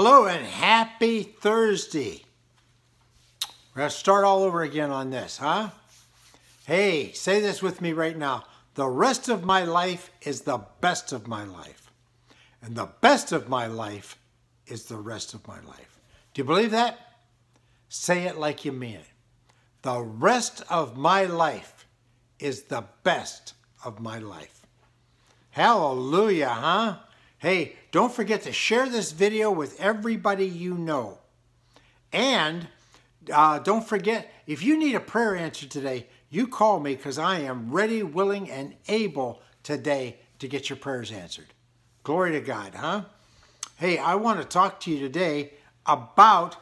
Hello and happy Thursday. We're going to start all over again on this, huh? Hey, say this with me right now. The rest of my life is the best of my life. And the best of my life is the rest of my life. Do you believe that? Say it like you mean it. The rest of my life is the best of my life. Hallelujah, huh? Hey, don't forget to share this video with everybody you know. And uh, don't forget, if you need a prayer answer today, you call me because I am ready, willing, and able today to get your prayers answered. Glory to God, huh? Hey, I want to talk to you today about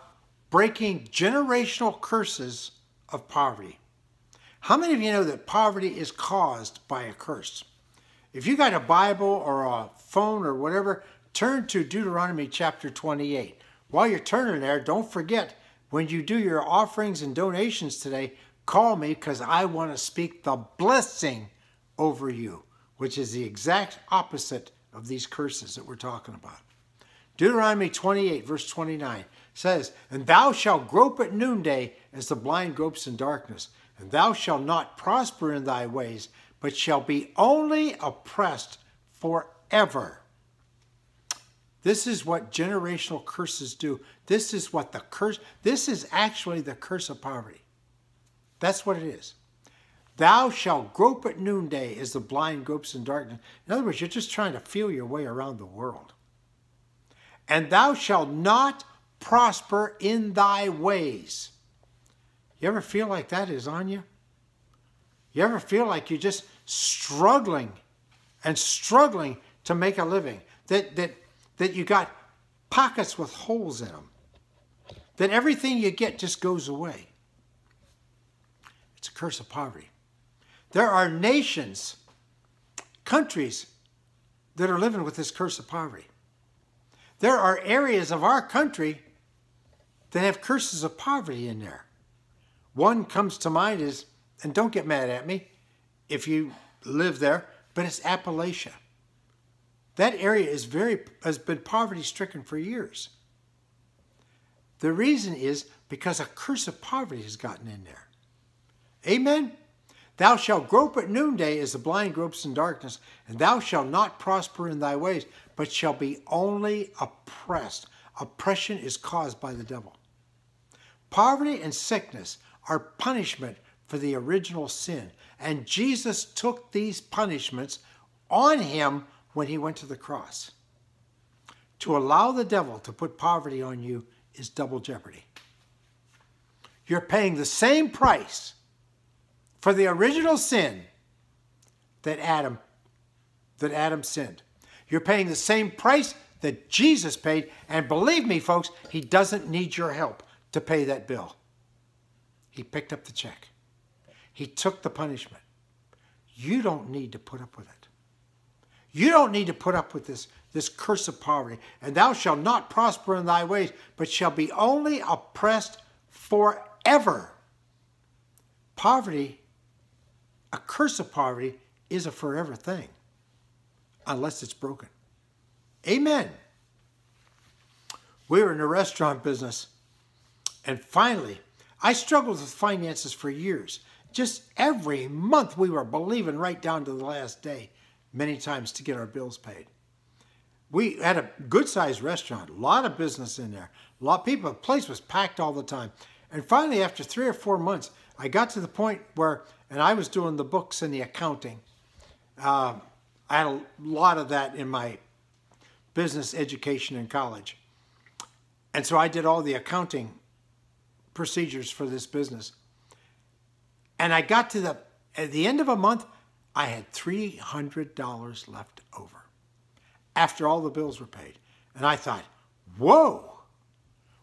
breaking generational curses of poverty. How many of you know that poverty is caused by a curse? If you got a Bible or a phone or whatever, turn to Deuteronomy chapter 28. While you're turning there, don't forget when you do your offerings and donations today, call me because I want to speak the blessing over you, which is the exact opposite of these curses that we're talking about. Deuteronomy 28, verse 29 says, And thou shalt grope at noonday as the blind gropes in darkness, and thou shalt not prosper in thy ways, but shall be only oppressed forever. This is what generational curses do. This is what the curse, this is actually the curse of poverty. That's what it is. Thou shalt grope at noonday as the blind gropes in darkness. In other words, you're just trying to feel your way around the world. And thou shalt not prosper in thy ways. You ever feel like that is on you? You ever feel like you're just struggling and struggling to make a living? That, that, that you got pockets with holes in them? That everything you get just goes away? It's a curse of poverty. There are nations, countries that are living with this curse of poverty. There are areas of our country that have curses of poverty in there. One comes to mind is and don't get mad at me if you live there, but it's Appalachia. That area is very has been poverty stricken for years. The reason is because a curse of poverty has gotten in there. Amen. Thou shalt grope at noonday as the blind gropes in darkness, and thou shalt not prosper in thy ways, but shall be only oppressed. Oppression is caused by the devil. Poverty and sickness are punishment for the original sin. And Jesus took these punishments on him when he went to the cross. To allow the devil to put poverty on you is double jeopardy. You're paying the same price for the original sin that Adam that Adam sinned. You're paying the same price that Jesus paid, and believe me folks, he doesn't need your help to pay that bill. He picked up the check. He took the punishment. You don't need to put up with it. You don't need to put up with this, this curse of poverty. And thou shalt not prosper in thy ways, but shall be only oppressed forever. Poverty, a curse of poverty, is a forever thing, unless it's broken. Amen. We were in the restaurant business, and finally, I struggled with finances for years. Just every month we were believing right down to the last day, many times to get our bills paid. We had a good sized restaurant, a lot of business in there, a lot of people, the place was packed all the time. And finally, after three or four months, I got to the point where, and I was doing the books and the accounting. Uh, I had a lot of that in my business education in college. And so I did all the accounting procedures for this business. And I got to the, at the end of a month, I had $300 left over after all the bills were paid. And I thought, whoa,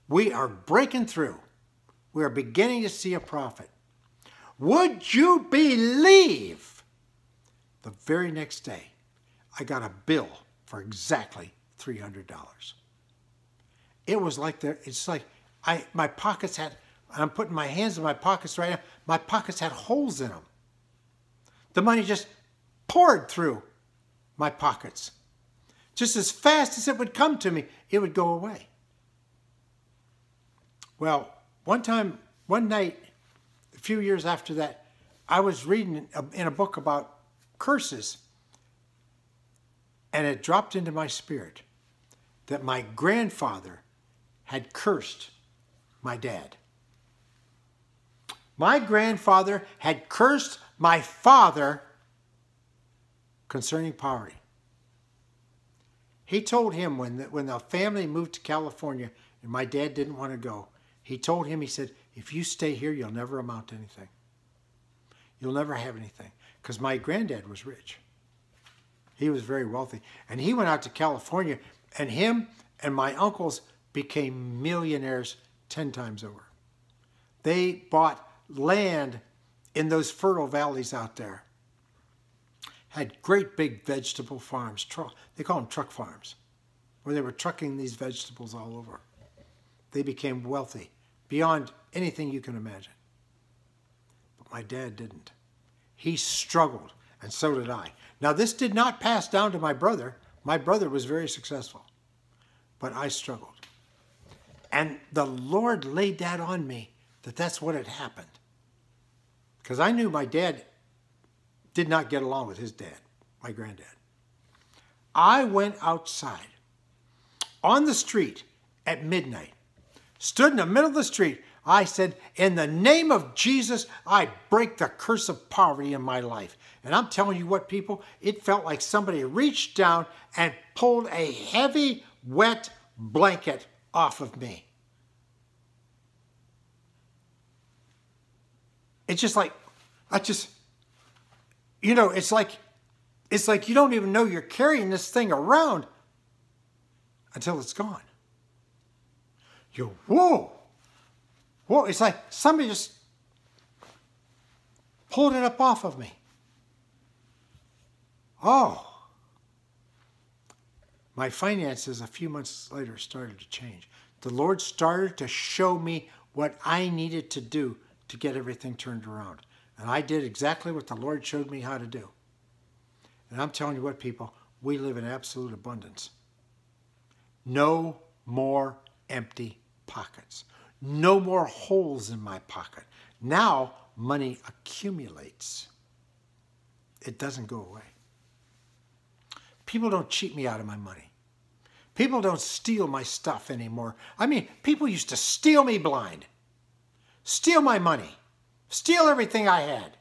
we are breaking through. We are beginning to see a profit. Would you believe the very next day I got a bill for exactly $300. It was like the, it's like I, my pockets had I'm putting my hands in my pockets right now. My pockets had holes in them. The money just poured through my pockets. Just as fast as it would come to me, it would go away. Well, one time, one night, a few years after that, I was reading in a book about curses, and it dropped into my spirit that my grandfather had cursed my dad. My grandfather had cursed my father concerning poverty. He told him when the, when the family moved to California and my dad didn't want to go, he told him, he said, if you stay here, you'll never amount to anything. You'll never have anything. Because my granddad was rich. He was very wealthy. And he went out to California, and him and my uncles became millionaires 10 times over. They bought land in those fertile valleys out there. Had great big vegetable farms. They call them truck farms, where they were trucking these vegetables all over. They became wealthy beyond anything you can imagine. But my dad didn't. He struggled, and so did I. Now, this did not pass down to my brother. My brother was very successful, but I struggled. And the Lord laid that on me that that's what had happened. Because I knew my dad did not get along with his dad, my granddad. I went outside on the street at midnight, stood in the middle of the street. I said, In the name of Jesus, I break the curse of poverty in my life. And I'm telling you what, people, it felt like somebody reached down and pulled a heavy, wet blanket off of me. It's just like, I just, you know, it's like, it's like you don't even know you're carrying this thing around until it's gone. You, whoa, whoa, it's like somebody just pulled it up off of me. Oh. My finances a few months later started to change. The Lord started to show me what I needed to do to get everything turned around. And I did exactly what the Lord showed me how to do. And I'm telling you what, people, we live in absolute abundance. No more empty pockets. No more holes in my pocket. Now money accumulates. It doesn't go away. People don't cheat me out of my money. People don't steal my stuff anymore. I mean, people used to steal me blind steal my money, steal everything I had.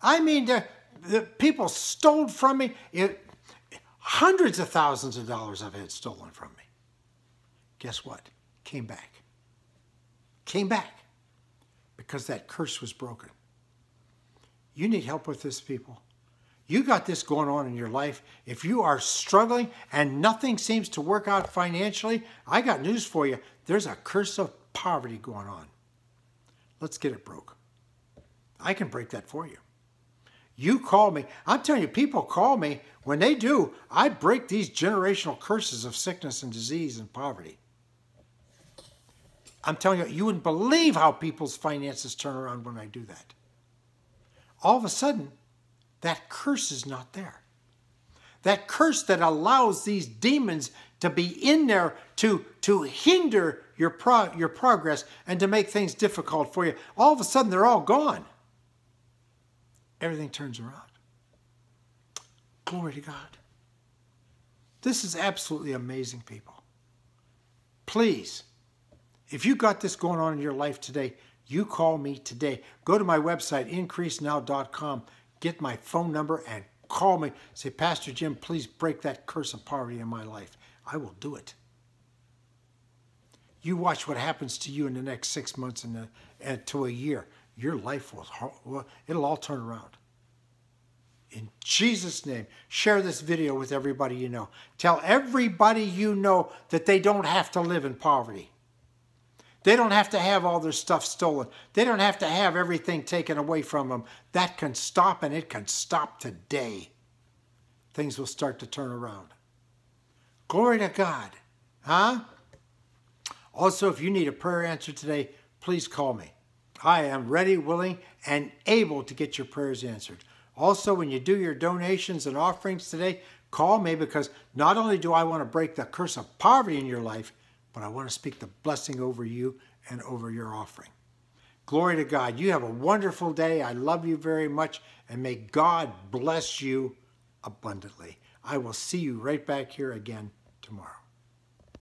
I mean, the, the people stole from me. It, hundreds of thousands of dollars I've had stolen from me. Guess what? Came back. Came back because that curse was broken. You need help with this, people. You got this going on in your life. If you are struggling and nothing seems to work out financially, I got news for you. There's a curse of poverty going on. Let's get it broke. I can break that for you. You call me. I'm telling you, people call me. When they do, I break these generational curses of sickness and disease and poverty. I'm telling you, you wouldn't believe how people's finances turn around when I do that. All of a sudden, that curse is not there. That curse that allows these demons to be in there to, to hinder your, pro, your progress and to make things difficult for you. All of a sudden, they're all gone. Everything turns around. Glory to God. This is absolutely amazing, people. Please, if you got this going on in your life today, you call me today. Go to my website, increasenow.com, get my phone number, and call me. Say, Pastor Jim, please break that curse of poverty in my life. I will do it. You watch what happens to you in the next six months and, to a year. Your life will, it'll all turn around. In Jesus' name, share this video with everybody you know. Tell everybody you know that they don't have to live in poverty. They don't have to have all their stuff stolen. They don't have to have everything taken away from them. That can stop, and it can stop today. Things will start to turn around. Glory to God. Huh? Also, if you need a prayer answer today, please call me. I am ready, willing, and able to get your prayers answered. Also, when you do your donations and offerings today, call me because not only do I want to break the curse of poverty in your life, but I want to speak the blessing over you and over your offering. Glory to God. You have a wonderful day. I love you very much, and may God bless you abundantly. I will see you right back here again tomorrow.